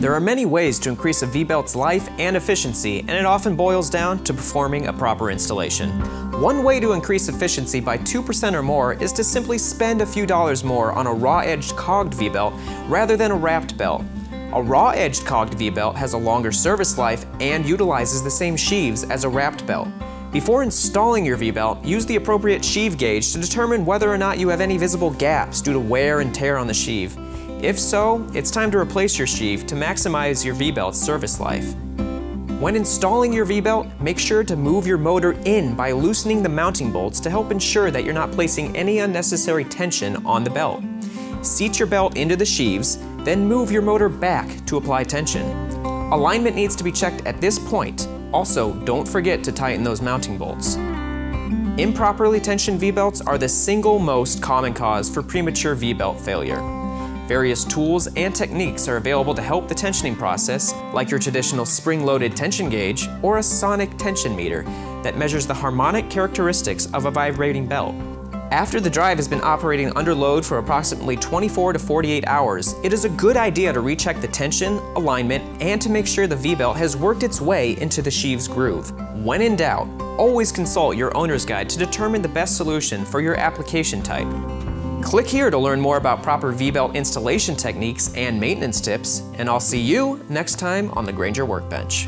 There are many ways to increase a V-belt's life and efficiency, and it often boils down to performing a proper installation. One way to increase efficiency by 2% or more is to simply spend a few dollars more on a raw-edged cogged V-belt rather than a wrapped belt. A raw-edged cogged V-belt has a longer service life and utilizes the same sheaves as a wrapped belt. Before installing your V-belt, use the appropriate sheave gauge to determine whether or not you have any visible gaps due to wear and tear on the sheave. If so, it's time to replace your sheave to maximize your V-belt's service life. When installing your V-belt, make sure to move your motor in by loosening the mounting bolts to help ensure that you're not placing any unnecessary tension on the belt. Seat your belt into the sheaves, then move your motor back to apply tension. Alignment needs to be checked at this point. Also, don't forget to tighten those mounting bolts. Improperly tensioned V-belts are the single most common cause for premature V-belt failure. Various tools and techniques are available to help the tensioning process, like your traditional spring-loaded tension gauge or a sonic tension meter that measures the harmonic characteristics of a vibrating belt. After the drive has been operating under load for approximately 24 to 48 hours, it is a good idea to recheck the tension, alignment, and to make sure the V-belt has worked its way into the sheave's groove. When in doubt, always consult your owner's guide to determine the best solution for your application type. Click here to learn more about proper V-belt installation techniques and maintenance tips, and I'll see you next time on the Grainger Workbench.